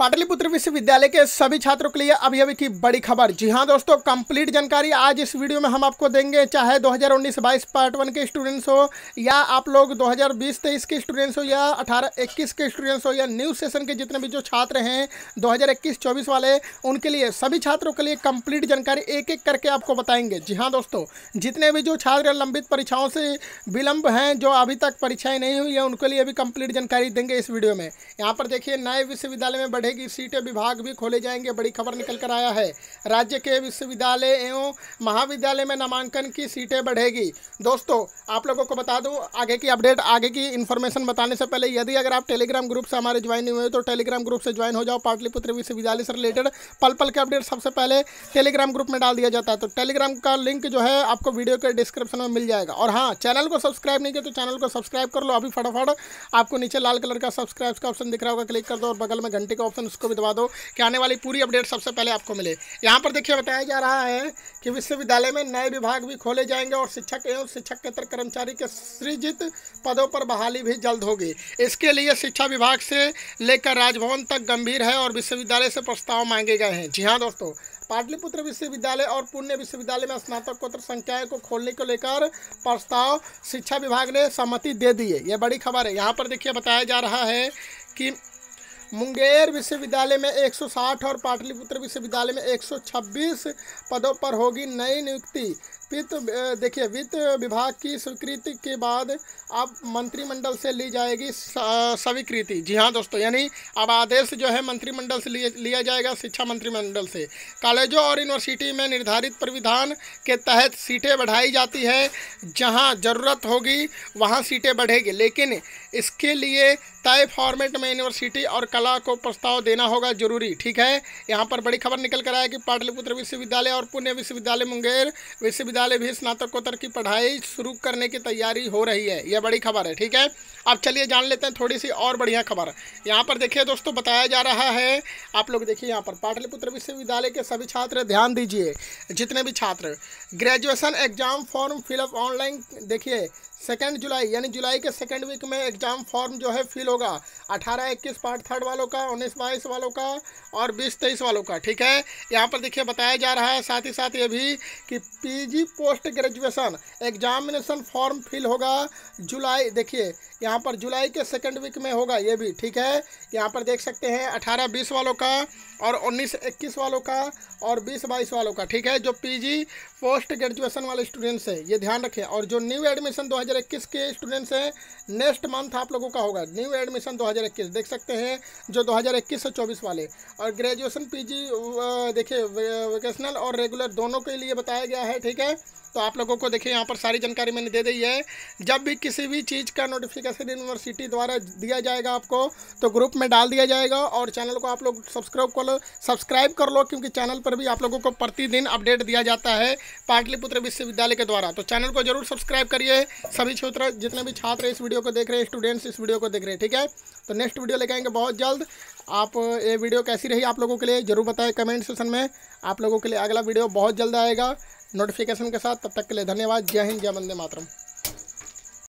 पाटलिपुत्र विश्वविद्यालय के सभी छात्रों के लिए अभी अभी की बड़ी खबर। जी हाँ दोस्तों, कंप्लीट जानकारी आज इस वीडियो में हम आपको देंगे, चाहे 2019-22 पार्ट वन के स्टूडेंट्स हो, या आप लोग 2020-23 के स्टूडेंट्स हो, या 18-21 के स्टूडेंट्स हो, या न्यू सेशन के जितने भी जो छात्र हैं 2021-24 वाले, उनके लिए, सभी छात्रों के लिए कंप्लीट जानकारी एक एक करके आपको बताएँगे। जी हाँ दोस्तों, जितने भी जो छात्र लंबित परीक्षाओं से विलंब हैं, जो अभी तक परीक्षाएँ नहीं हुई है, उनके लिए भी कंप्लीट जानकारी देंगे इस वीडियो में। यहाँ पर देखिए, नए विश्वविद्यालय में बढ़े बढ़ेगी सीटें विभाग भी खोले जाएँगे, बड़ी खबर निकल कर आया है। राज्य के विश्वविद्यालय एवं महाविद्यालय में नामांकन की सीटें बढ़ेगी। दोस्तों, आप लोगों को बता दूँ, आगे की अपडेट, आगे की इन्फॉर्मेशन बताने से पहले, यदि अगर आप टेलीग्राम ग्रुप से हमारे ज्वाइन नहीं हुए तो टेलीग्राम ग्रुप से ज्वाइन हो जाओ, पाटलिपुत्र विश्वविद्यालय से रिलेटेड पल पल के अपडेट सबसे पहले टेलीग्राम ग्रुप में डाल दिया जाता है। तो टेलीग्राम का लिंक जो है, आपको वीडियो के डिस्क्रिप्शन में मिल जाएगा। और हाँ चैनल को सब्सक्राइब नहीं किया तो चैनल को सब्सक्राइब कर लो। अभी फटाफट आपको नीचे लाल कलर का सब्सक्राइब का ऑप्शन दिख रहा होगा क्लिक कर दो और बगल में घंटे का ऑप्शन उसको भी दबा दो कि आने वाली पूरी अपडेट सबसे पहले आपको मिले। यहाँ पर देखिए, बताया जा रहा है कि विश्वविद्यालय में नए विभाग भी खोले जाएँगे और शिक्षक एवं शिक्षक कर्मचारी के सृजित पदों पर बहाली भी जल्द होगी। इसके लिए शिक्षा विभाग से लेकर राजभवन तक गंभीर है और विश्वविद्यालय से प्रस्ताव मांगे गए हैं। जी हाँ दोस्तों, पाटलिपुत्र विश्वविद्यालय और पुण्य विश्वविद्यालय में स्नातकोत्तर संख्याएँ को खोलने को लेकर प्रस्ताव शिक्षा विभाग ने सहमति दे दी है। यह बड़ी खबर है। यहाँ पर देखिए, बताया जा रहा है कि मुंगेर विश्वविद्यालय में 160 और पाटलिपुत्र विश्वविद्यालय में 126 पदों पर होगी नई नियुक्ति। वित्त, देखिए, वित्त विभाग की स्वीकृति के बाद अब मंत्रिमंडल से ली जाएगी स्वीकृति। जी हाँ दोस्तों, यानी अब आदेश जो है मंत्रिमंडल से लिया जाएगा शिक्षा मंत्रिमंडल से। कॉलेजों और यूनिवर्सिटी में निर्धारित प्रविधान के तहत सीटें बढ़ाई जाती है। जहाँ ज़रूरत होगी, वहाँ सीटें बढ़ेगी। लेकिन इसके लिए तय फॉर्मेट में यूनिवर्सिटी और कला को प्रस्ताव देना होगा ज़रूरी, ठीक है? यहाँ पर बड़ी खबर निकल कर आया कि पाटलिपुत्र विश्वविद्यालय और पुणे विश्वविद्यालय मुंगेर विश्वविद्यालय भी स्नातकोत्तर की पढ़ाई शुरू करने की तैयारी हो रही है। यह बड़ी खबर है, ठीक है? अब चलिए जान लेते हैं थोड़ी सी और बढ़िया खबर। यहाँ पर देखिए दोस्तों, बताया जा रहा है, आप लोग देखिए यहाँ पर, पाटलिपुत्र विश्वविद्यालय के सभी छात्र ध्यान दीजिए, जितने भी छात्र। Graduation exam form fill up online, देखिए सेकेंड जुलाई, यानी जुलाई के सेकेंड वीक में एग्ज़ाम फॉर्म जो है फिल होगा। अठारह, इक्कीस पार्ट थर्ड वालों का, उन्नीस बाईस वालों का और बीस तेईस वालों का, ठीक है? यहाँ पर देखिए बताया जा रहा है, साथ ही साथ ये भी कि PG post graduation examination form fill होगा जुलाई, देखिए, यहाँ पर जुलाई के सेकेंड वीक में होगा ये भी, ठीक है? यहाँ पर देख सकते हैं, अठारह बीस वालों का और उन्नीस इक्कीस वालों का और बीस बाईस वालों का, ठीक है? जो पीजी पोस्ट ग्रेजुएशन वाले स्टूडेंट्स हैं, ये ध्यान रखें, और जो न्यू एडमिशन 2021 के स्टूडेंट्स हैं, नेक्स्ट मंथ आप लोगों का होगा, न्यू एडमिशन 2021 देख सकते हैं जो 2021 से 24 वाले। और ग्रेजुएशन पीजी देखिए वोकेशनल और रेगुलर दोनों के लिए बताया गया है, ठीक है? तो आप लोगों को देखिए, यहाँ पर सारी जानकारी मैंने दे दी है। जब भी किसी भी चीज़ का नोटिफिकेशन यूनिवर्सिटी द्वारा दिया जाएगा आपको तो ग्रुप में डाल दिया जाएगा और चैनल को आप लोग सब्सक्राइब कर लो सब्सक्राइब कर लो, क्योंकि चैनल पर भी आप लोगों को प्रतिदिन अपडेट दिया जाता है पाटलिपुत्र विश्वविद्यालय के द्वारा। तो चैनल को ज़रूर सब्सक्राइब करिए। सभी छात्र, जितने भी छात्र इस वीडियो को देख रहे हैं स्टूडेंट्स इस वीडियो को देख रहे हैं, ठीक है? तो नेक्स्ट वीडियो लेके आएँगे बहुत जल्द। आप, ये वीडियो कैसी रही आप लोगों के लिए, ज़रूर बताएँ कमेंट सेक्शन में। आप लोगों के लिए अगला वीडियो बहुत जल्द आएगा। नोटिफिकेशन के साथ तब तक के लिए धन्यवाद। जय हिंद जय वंदे मातरम।